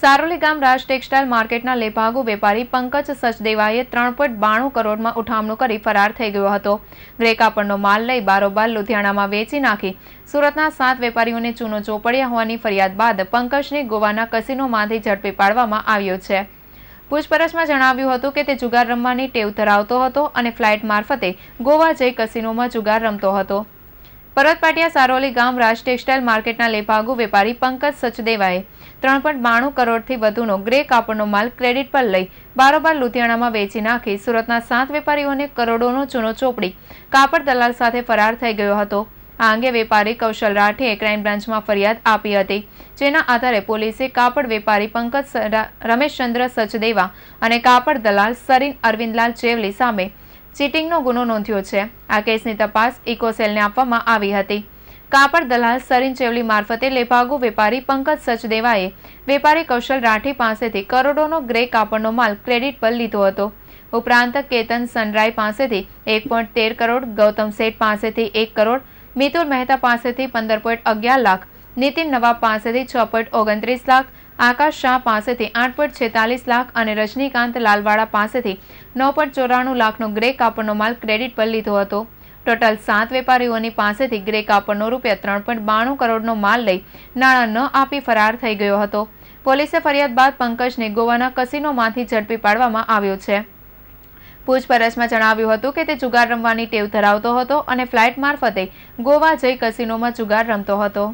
સારોલી ગામ રાજ ટેક્સટાઇલ માર્કેટના લેભાગુ વેપારી પંકજ સચદેવાએ ત્રણ પોઈન્ટ બાણું કરોડમાં ઉઠામણું કરી ફરાર થઈ ગયો હતો. ગ્રે કાપડનો માલ લઈ બારોબાર લુધિયાણામાં વેચી નાખી. સુરતના સાત વેપારીઓને ચૂનો ચોપડ્યા હોવાની ફરિયાદ બાદ પંકજને ગોવાના કસિનોમાંથી ઝડપી પાડવામાં આવ્યો છે. પૂછપરછમાં જણાવ્યું હતું કે તે જુગાર રમવાની ટેવ ધરાવતો હતો અને ફ્લાઇટ મારફતે ગોવા જઈ કસિનોમાં જુગાર રમતો હતો. પરતપાટિયા સારોલી ગામ રાજ ટેક્સટાઇલ માર્કેટના લેભાગુ વેપારી પંકજ સચદેવાએ ત્રણ પોઈન્ટ બાણું કરોડથી વધુનો ગ્રે કાપડનો માલ ક્રેડિટ પર લઈ બારોબાર લુધિયાણામાં વેચી નાખી. સુરતના સાત વેપારીઓને કરોડોનો ચૂનો ચોપડી. કાપડ દલાલ સાથે ફરાર થઈ ગયો હતો. આ અંગે વેપારી કૌશલ રાઠીએ ક્રાઇમ બ્રાન્ચમાં ફરિયાદ આપી હતી. જેના આધારે પોલીસે કાપડ વેપારી પંકજ રમેશચંદ્ર સચદેવા અને કાપડ દલાલ સરીન અરવિંદલાલ ચેવલી સામે ચીટિંગનો ગુનો નોંધ્યો છે. આ કેસની તપાસ ઇકોસેલને આપવામાં આવી હતી. કાપડ દલાલ સરીન ચેવલી મારફતે લેભાગુ વેપારી પંકજ સચદેવાએ વેપારી કૌશલ રાઠી પાસેથી કરોડોનો ગ્રે કાપડનો માલ ક્રેડિટ પર લીધો હતો. ઉપરાંત કેતન સનરાય પાસેથી એક કરોડ, ગૌતમ શેઠ પાસેથી એક કરોડ મિતુલ મહેતા પાસેથી પંદર અગિયાર લાખ નીતિન નવાબ પાસેથી છ પોઈન્ટ ઓગણત્રીસ લાખ, આકાશ શાહ પાસેથી આઠ પોઈન્ટ છેતાલીસ લાખ અને રજનીકાંત લાલવાડા પાસેથી નવ પોઈન્ટ ચોરાણું લાખનો ગ્રે કાપડનો માલ ક્રેડિટ પર લીધો હતો. ટોટલ સાત વેપારીઓની પાસેથી ગ્રે કાપડનો રૂપિયા ત્રણ પોઈન્ટ બાણું કરોડનો માલ લઈ નાણાં ન આપી ફરાર થઈ ગયો હતો. પોલીસે ફરિયાદ બાદ પંકજને ગોવાના કસિનોમાંથી ઝડપી પાડવામાં આવ્યો છે. પૂછપરછમાં જણાવ્યું હતું કે તે જુગાર રમવાની ટેવ ધરાવતો હતો અને ફ્લાઇટ મારફતે ગોવા જઈ કસિનોમાં જુગાર રમતો હતો.